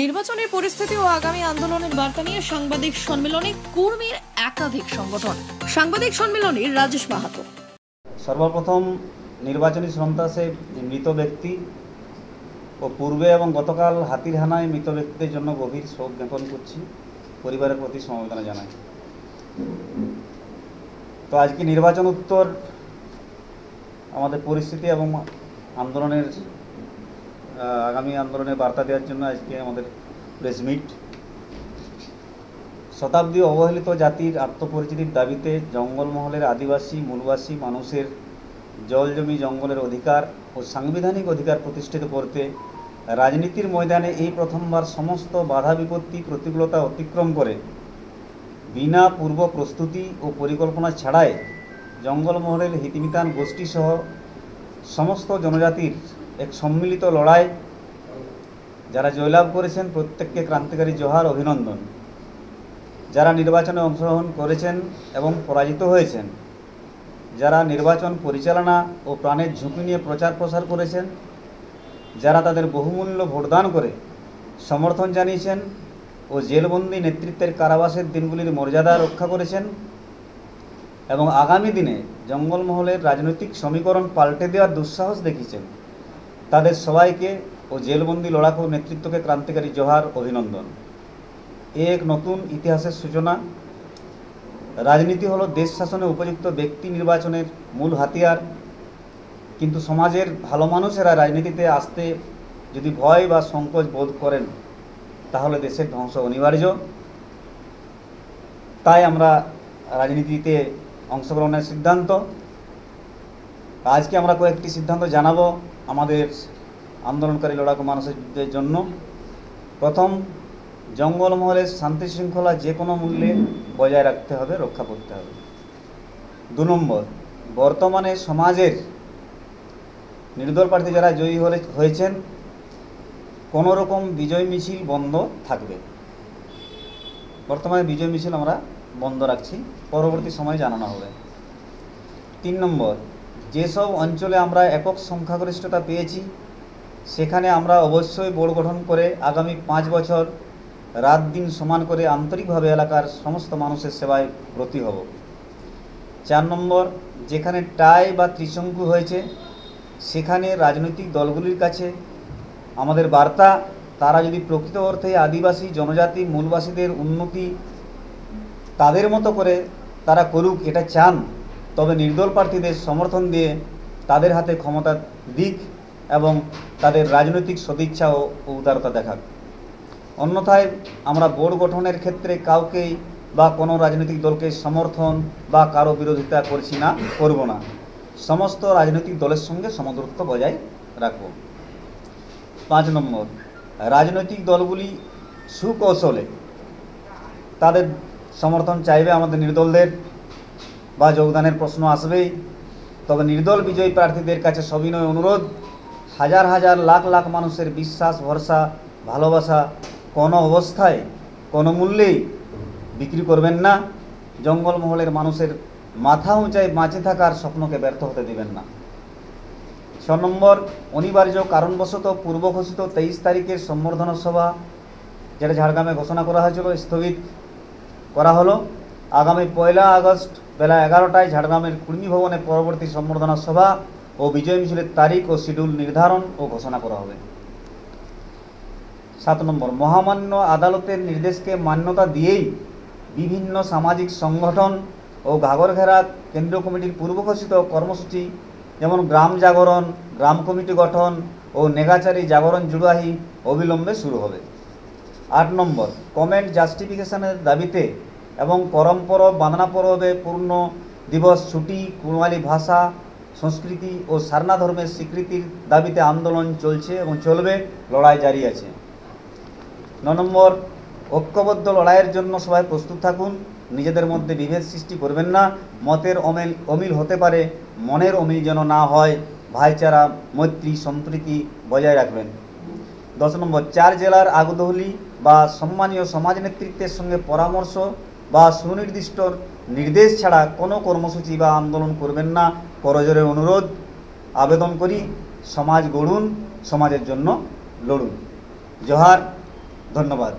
নির্বাচনের পরিস্থিতি ও আগামী আন্দোলনের বার্তা নিয়ে সাংবাদিক সম্মেলনে কুর্মীর একাধিক সংগঠন। সাংবাদিক সম্মেলনে রাজেশ মাহাতো। সর্বপ্রথম নির্বাচনী সন্ত্রাসে মৃত ব্যক্তি ও পূর্বে এবং গতকাল হাতির হানায় মৃত ব্যক্তিদের জন্য গভীর শোক জ্ঞাপন করছি। পরিবারের প্রতি সমবেদনা জানাই। তো আজকে নির্বাচন উত্তর আমাদের পরিস্থিতি এবং আন্দোলনের আগামী আন্দোলনের বার্তা দেওয়ার জন্য আজকে আমাদের প্রেস মিট। শতাব্দী অবহেলিত জাতির আত্মপরিচিতির দাবিতে জঙ্গলমহলের আদিবাসী, মূলবাসী মানুষের জল জমি জঙ্গলের অধিকার ও সাংবিধানিক অধিকার প্রতিষ্ঠিত করতে রাজনীতির ময়দানে এই প্রথমবার সমস্ত বাধা বিপত্তি প্রতিকূলতা অতিক্রম করে। বিনা পূর্ব প্রস্তুতি ও পরিকল্পনা ছাড়াই জঙ্গলমহলের হিতিমিতান গোষ্ঠীসহ সমস্ত জনজাতির এক সম্মিলিত লড়াই যারা জয়লাভ করেছেন প্রত্যেককে ক্রান্তিকারী জোহার অভিনন্দন। যারা নির্বাচনে অংশগ্রহণ করেছেন এবং পরাজিত হয়েছেন, যারা নির্বাচন পরিচালনা ও প্রাণের ঝুঁকি নিয়ে প্রচার প্রসার করেছেন, যারা তাদের বহুমূল্য ভোটদান করে সমর্থন জানিয়েছেন ও জেলবন্দি নেতৃত্বের কারাবাসের দিনগুলির মর্যাদা রক্ষা করেছেন এবং আগামী দিনে জঙ্গলমহলের রাজনৈতিক সমীকরণ পাল্টে দেওয়ার দুঃসাহস দেখিয়েছেন। তাদের সবাইকে ও জেলবন্দি লড়াকু নেতৃত্বকে ক্রান্তিকারী জোহার অভিনন্দন। এ এক নতুন ইতিহাসের সূচনা। রাজনীতি হলো দেশ শাসনে উপযুক্ত ব্যক্তি নির্বাচনের মূল হাতিয়ার। কিন্তু সমাজের ভালো মানুষেরা রাজনীতিতে আসতে যদি ভয় বা সংকোচ বোধ করেন, তাহলে দেশের ধ্বংস অনিবার্য। তাই আমরা রাজনীতিতে অংশগ্রহণের সিদ্ধান্ত আজকে আমরা কয়েকটি সিদ্ধান্ত জানাব আমাদের আন্দোলনকারী লড়াকু মানুষের জন্য। প্রথম, জঙ্গলমহলের শান্তি শৃঙ্খলা যে কোনো মূল্যে বজায় রাখতে হবে, রক্ষা করতে হবে। দু নম্বর, বর্তমানে সমাজের নির্দল প্রার্থী যারা জয়ী হলে, হয়েছেন কোনো রকম বিজয় মিছিল বন্ধ থাকবে। বর্তমানে বিজয় মিছিল আমরা বন্ধ রাখছি, পরবর্তী সময় জানানো হবে। তিন নম্বর যেসব অঞ্চলে আমরা একক সংখ্যাগরিষ্ঠতা পেয়েছি, সেখানে আমরা অবশ্যই বোর্ড গঠন করে আগামী পাঁচ বছর রাত দিন সমান করে আন্তরিকভাবে এলাকার সমস্ত মানুষের সেবায় ব্রতী হব। চার নম্বর, যেখানে টাই বা ত্রিশঙ্কু হয়েছে, সেখানে রাজনৈতিক দলগুলির কাছে আমাদের বার্তা, তারা যদি প্রকৃত অর্থে আদিবাসী জনজাতি মূলবাসীদের উন্নতি তাদের মতো করে তারা করুক, এটা চান। তবে নির্দল প্রার্থীদের সমর্থন দিয়ে তাদের হাতে ক্ষমতা দিক এবং তাদের রাজনৈতিক সদিচ্ছা ও উদারতা দেখাক। অন্যথায় আমরা বোর্ড গঠনের ক্ষেত্রে কাউকেই বা কোনো রাজনৈতিক দলকে সমর্থন বা কারও বিরোধিতা করছি না, করব না। সমস্ত রাজনৈতিক দলের সঙ্গে সমদূরত্ব বজায় রাখব। পাঁচ নম্বর, রাজনৈতিক দলগুলি সুকৌশলে তাদের সমর্থন চাইবে আমাদের নির্দলদের। বা যোগদানের প্রশ্ন আসবেই। তবে নির্দল বিজয়ী প্রার্থীদের কাছে সবিনয় অনুরোধ, হাজার হাজার লাখ লাখ মানুষের বিশ্বাস, ভরসা, ভালোবাসা কোনো অবস্থায়, কোনো মূল্যেই বিক্রি করবেন না। জঙ্গলমহলের মানুষের মাথা উঁচায় বাঁচে থাকার স্বপ্নকে ব্যর্থ হতে দেবেন না। ছ নম্বর, অনিবার্য কারণবশত পূর্ব ঘোষিত তেইশ তারিখের সম্বর্ধনা সভা, যেটা ঝাড়গ্রামে ঘোষণা করা হয়েছিল, স্থগিত করা হলো। আগামী পয়লা আগস্ট বেলা এগারোটায় ঝাড়গ্রামের কুর্মী ভবনে পরবর্তী সম্বর্ধনা সভা ও বিজয় মিছিলের তারিখ ও শিডিউল নির্ধারণ ও ঘোষণা করা হবে। সাত নম্বর, মহামান্য আদালতের নির্দেশকে মান্যতা দিয়েই বিভিন্ন সামাজিক সংগঠন ও ঘাগরঘেরা কেন্দ্রীয় কমিটির পূর্বঘোষিত কর্মসূচি, যেমন গ্রাম জাগরণ, গ্রাম কমিটি গঠন ও নেগাচারী জাগরণ জুড়াহি অবিলম্বে শুরু হবে। আট নম্বর, কমেন্ট জাস্টিফিকেশনের দাবিতে এবং পরম্পর বাঁধনা পরবে পূর্ণ দিবস ছুটি কুড়মালি ভাষা, সংস্কৃতি ও সারনা ধর্মের স্বীকৃতির দাবিতে আন্দোলন চলছে এবং চলবে, লড়াই জারি আছে। ন নম্বর, ঐক্যবদ্ধ লড়াইয়ের জন্য সবাই প্রস্তুত থাকুন। নিজেদের মধ্যে বিভেদ সৃষ্টি করবেন না। মতের অমিল অমিল হতে পারে, মনের অমিল যেন না হয়। ভাইচারা, মৈত্রী, সম্প্রীতি বজায় রাখবেন। দশ নম্বর, চার জেলার আগদহলি বা সম্মানীয় সমাজ নেতৃত্বের সঙ্গে পরামর্শ বা সুনির্দিষ্ট নির্দেশ ছাড়া কোনো কর্মসূচি বা আন্দোলন করবেন না। করজোরে অনুরোধ, আবেদন করি, সমাজ গড়ুন, সমাজের জন্য লড়ুন। জোহার, ধন্যবাদ।